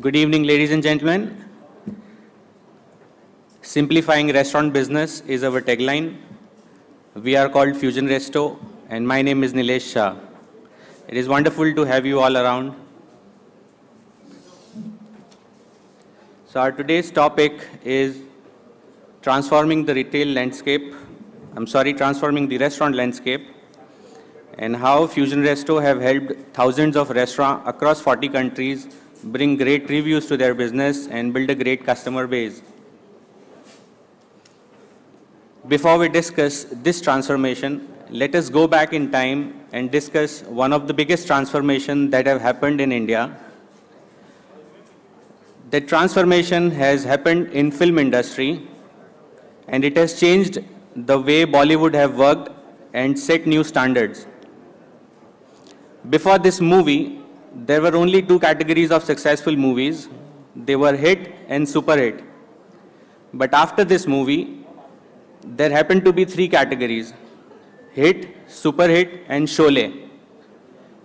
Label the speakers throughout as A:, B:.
A: Good evening, ladies and gentlemen. Simplifying restaurant business is our tagline. We are called FusionRestro, and my name is Nilesh Shah. It is wonderful to have you all around. So our today's topic is transforming the retail landscape. I'm sorry, transforming the restaurant landscape and how FusionRestro have helped thousands of restaurants across 40 countries bring great reviews to their business and build a great customer base. Before we discuss this transformation, let us go back in time and discuss one of the biggest transformations that have happened in India. The transformation has happened in film industry and it has changed the way Bollywood have worked and set new standards. Before this movie, there were only two categories of successful movies. They were hit and super hit. But after this movie, there happened to be three categories. Hit, super hit and Sholay.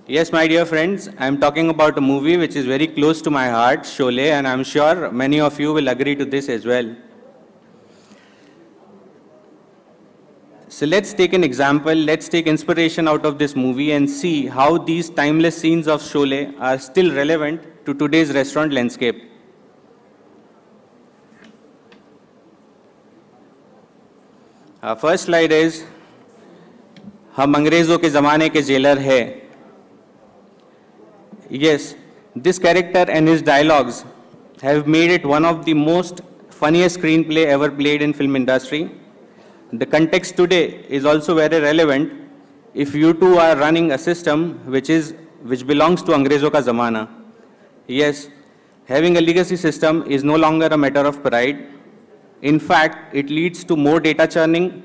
A: Yes, my dear friends, I'm talking about a movie which is very close to my heart, Sholay, and I'm sure many of you will agree to this as well. So let's take an example, let's take inspiration out of this movie and see how these timeless scenes of Sholay are still relevant to today's restaurant landscape. Our first slide is, हम अंग्रेजों के ज़माने के jailer Yes, this character and his dialogues have made it one of the most funniest screenplay ever played in film industry. The context today is also very relevant if you two are running a system which, is, which belongs to Angrezo ka zamana. Yes, having a legacy system is no longer a matter of pride. In fact, it leads to more data churning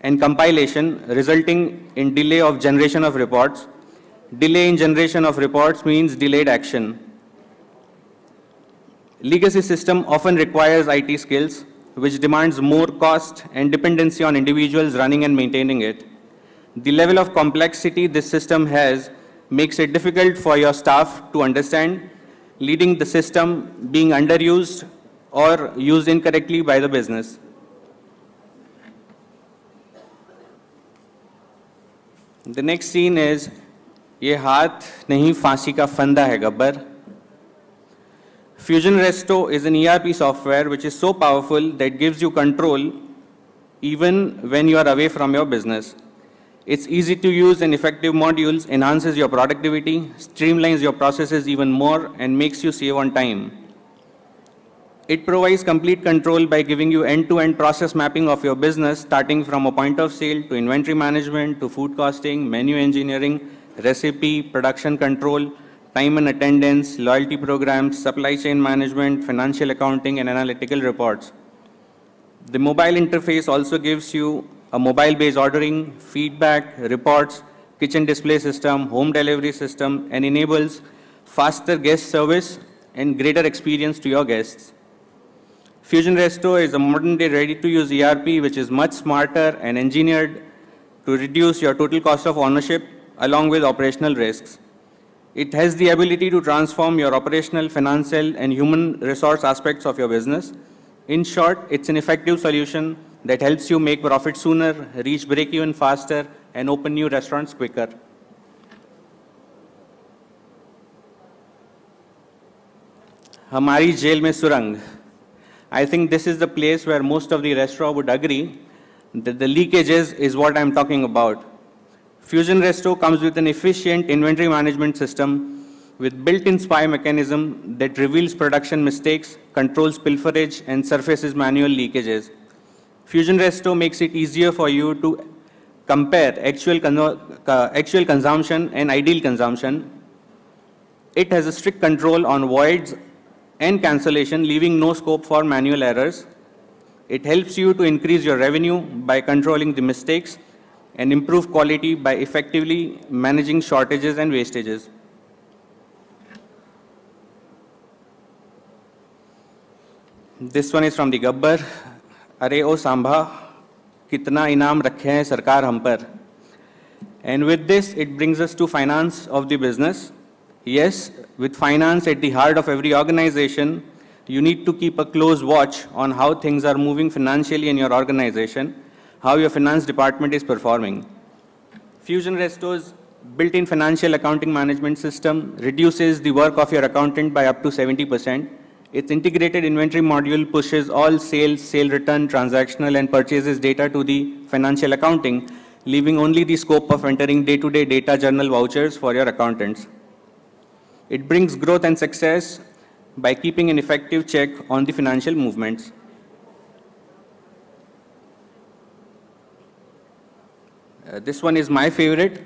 A: and compilation, resulting in delay of generation of reports. Delay in generation of reports means delayed action. Legacy system often requires IT skills, which demands more cost and dependency on individuals running and maintaining it. The level of complexity this system has makes it difficult for your staff to understand, leading the system being underused or used incorrectly by the business. The next scene is ये हाथ नहीं फांसी का फंदा है Gabbar FusionRestro is an ERP software which is so powerful that gives you control even when you are away from your business. It's easy to use and effective modules, enhances your productivity, streamlines your processes even more, and makes you save on time. It provides complete control by giving you end-to-end -end process mapping of your business, starting from a point of sale to inventory management to food costing, menu engineering, recipe, production control, time and attendance, loyalty programs, supply chain management, financial accounting, and analytical reports. The mobile interface also gives you a mobile-based ordering, feedback, reports, kitchen display system, home delivery system, and enables faster guest service and greater experience to your guests. FusionRestro is a modern-day ready-to-use ERP which is much smarter and engineered to reduce your total cost of ownership along with operational risks. It has the ability to transform your operational, financial, and human resource aspects of your business. In short, it's an effective solution that helps you make profit sooner, reach break-even faster, and open new restaurants quicker. Hamari jail mein surang. I think this is the place where most of the restaurant would agree that the leakages is what I'm talking about. FusionRestro comes with an efficient inventory management system with built-in spy mechanism that reveals production mistakes, controls pilferage, and surfaces manual leakages. FusionRestro makes it easier for you to compare actual, uh, actual consumption and ideal consumption. It has a strict control on voids and cancellation, leaving no scope for manual errors. It helps you to increase your revenue by controlling the mistakes and improve quality by effectively managing shortages and wastages. This one is from the Gabbar. Are oh o Sambha, kitna inam rakhe hai sarkar hum par. And with this, it brings us to finance of the business. Yes, with finance at the heart of every organization, you need to keep a close watch on how things are moving financially in your organization, how your finance department is performing. FusionRestro's built-in financial accounting management system reduces the work of your accountant by up to 70%. Its integrated inventory module pushes all sales, sale return, transactional and purchases data to the financial accounting, leaving only the scope of entering day-to-day data journal vouchers for your accountants. It brings growth and success by keeping an effective check on the financial movements. Uh, this one is my favorite.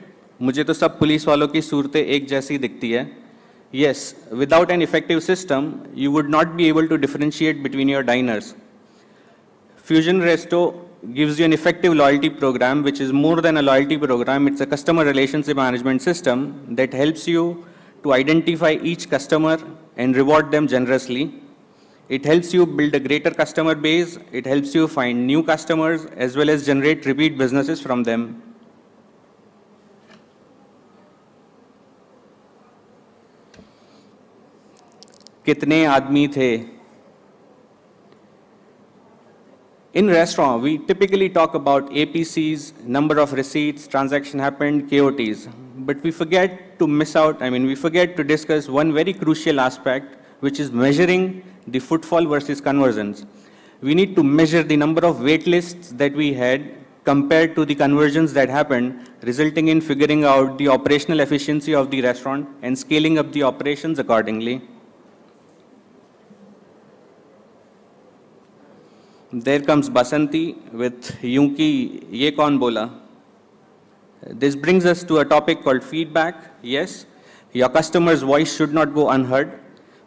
A: मुझे तो सब police वालों की सूरतें एक जैसी दिखती है yes without an effective system you would not be able to differentiate between your diners FusionRestro gives you an effective loyalty program, which is more than a loyalty program. It's a customer relationship management system that helps you to identify each customer and reward them generously. It helps you build a greater customer base. It helps you find new customers as well as generate repeat businesses from them. कितने आदमी थे In restaurant, we typically talk about APCs, number of receipts, transaction happened, KOTs. But we forget to miss out, I mean, we forget to discuss one very crucial aspect, which is measuring the footfall versus conversions. We need to measure the number of wait lists that we had compared to the conversions that happened, resulting in figuring out the operational efficiency of the restaurant and scaling up the operations accordingly. There comes Basanti with Yunki Ye Kaun Bola. This brings us to a topic called feedback. Yes, your customer's voice should not go unheard.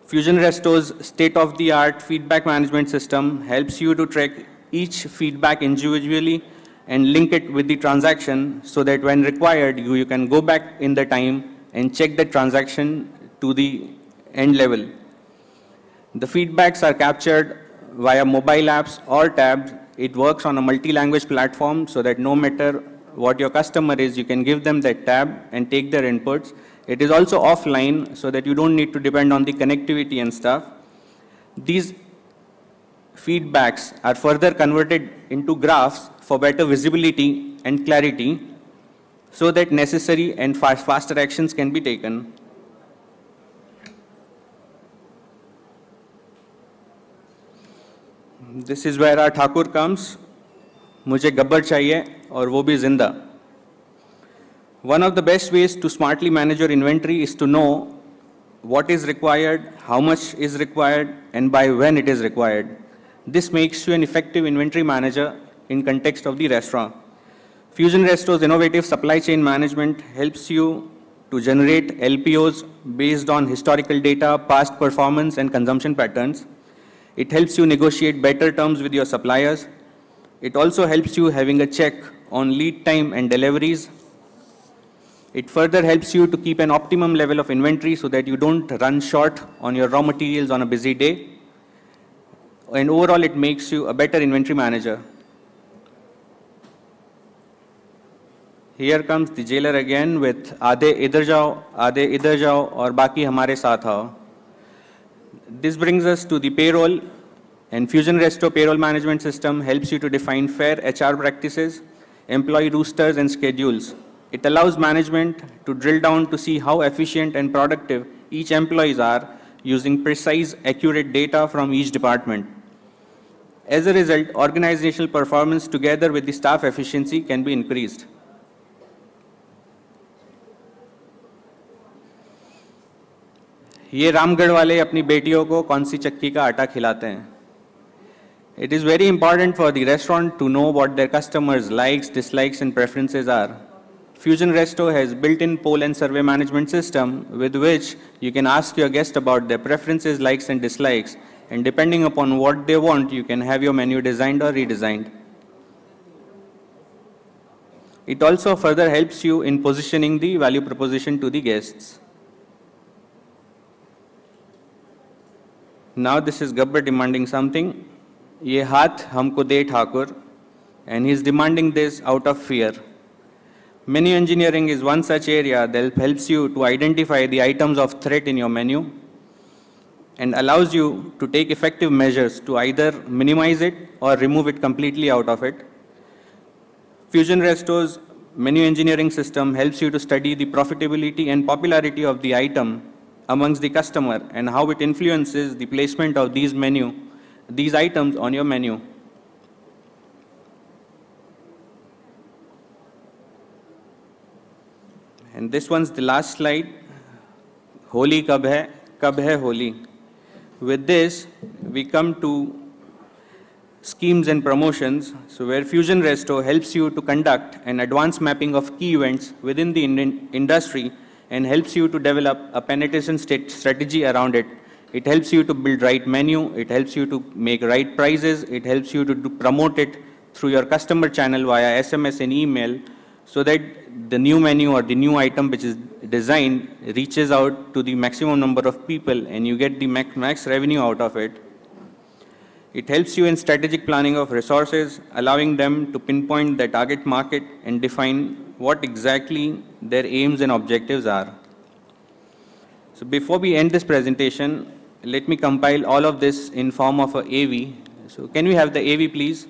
A: FusionRestro's state-of-the-art feedback management system helps you to track each feedback individually and link it with the transaction so that when required, you, you can go back in the time and check the transaction to the end level. The feedbacks are captured via mobile apps or tabs. It works on a multi-language platform so that no matter what your customer is, you can give them that tab and take their inputs. It is also offline so that you don't need to depend on the connectivity and stuff. These feedbacks are further converted into graphs for better visibility and clarity so that necessary and fast, faster actions can be taken. This is where our Thakur comes. मुझे गब्बर चाहिए और वो भी जिंदा One of the best ways to smartly manage your inventory is to know what is required, how much is required, and by when it is required. This makes you an effective inventory manager in context of the restaurant. FusionRestro's innovative supply chain management helps you to generate LPOs based on historical data, past performance, and consumption patterns. It helps you negotiate better terms with your suppliers. It also helps you having a check on lead time and deliveries. It further helps you to keep an optimum level of inventory so that you don't run short on your raw materials on a busy day. And overall, it makes you a better inventory manager. Here comes the jailer again with आधे idhar jao, आधे idhar jao, और बाकी हमारे साथ आओ this brings us to the payroll. And FusionRestro payroll management system helps you to define fair HR practices, employee roosters, and schedules. It allows management to drill down to see how efficient and productive each employees are using precise, accurate data from each department. As a result, organizational performance together with the staff efficiency can be increased. ये रामगढ़ वाले अपनी बेटियों को कौन सी चक्की का आटा खिलाते हैं? It is very important for the restaurant to know what their customers likes dislikes and preferences are Fusion Resto has built in poll and survey management system with which you can ask your guest about the preferences likes and dislikes and depending upon what they want you can have your menu designed or redesigned it also further helps you in positioning the value proposition to the guests Now this is Gabbar demanding something. Ye hath humko de Thakur. And he is demanding this out of fear. Menu engineering is one such area that helps you to identify the items of threat in your menu and allows you to take effective measures to either minimize it or remove it completely out of it. FusionRestro's menu engineering system helps you to study the profitability and popularity of the item amongst the customer and how it influences the placement of these menu, these items on your menu. And this one's the last slide. Holi kab hai? Kab hai Holi? With this, we come to schemes and promotions, so where FusionRestro helps you to conduct an advanced mapping of key events within the in industry and helps you to develop a penetration strategy around it. It helps you to build right menu, it helps you to make right prices, it helps you to promote it through your customer channel via SMS and email, so that the new menu or the new item which is designed reaches out to the maximum number of people and you get the max, max revenue out of it. It helps you in strategic planning of resources, allowing them to pinpoint their target market and define what exactly their aims and objectives are. So before we end this presentation, let me compile all of this in form of a AV. So can we have the AV please?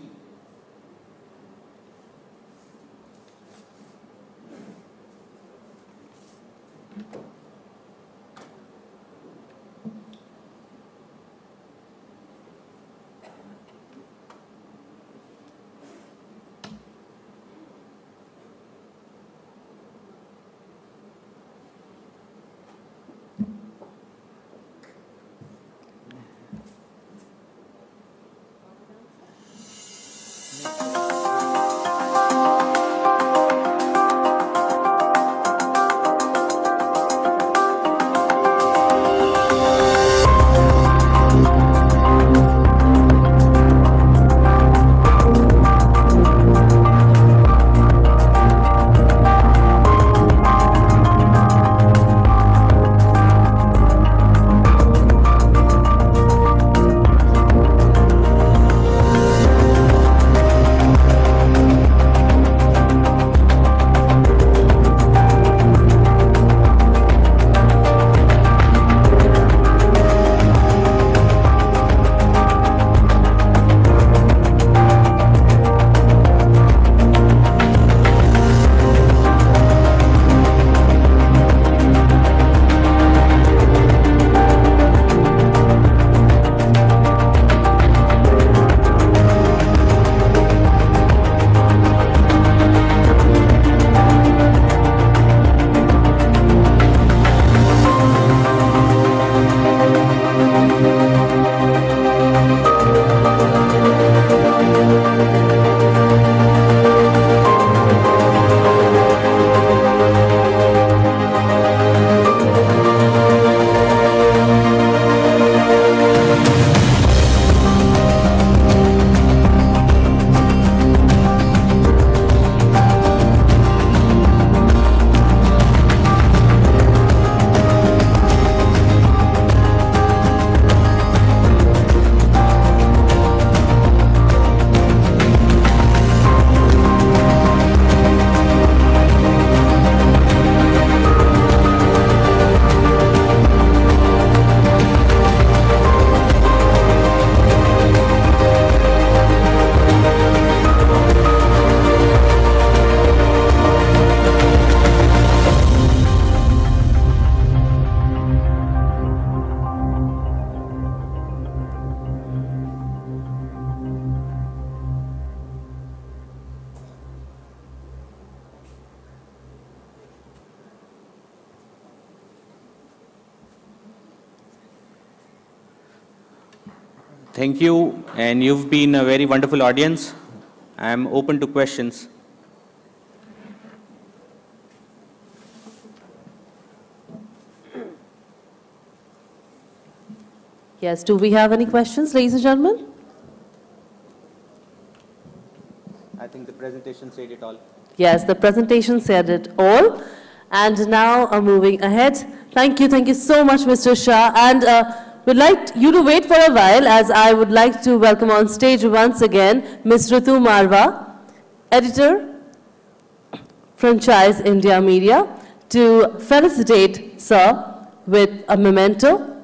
A: Thank you, and you've been a very wonderful audience. I'm open to questions.
B: Yes, do we have any questions, ladies and gentlemen?
A: I think the presentation said it all.
B: Yes, the presentation said it all. And now, uh, moving ahead, thank you, thank you so much, Mr. Shah. And uh, We'd like you to wait for a while as I would like to welcome on stage once again Ms. Ritu Marwa, editor Franchise India Media to felicitate Sir with a memento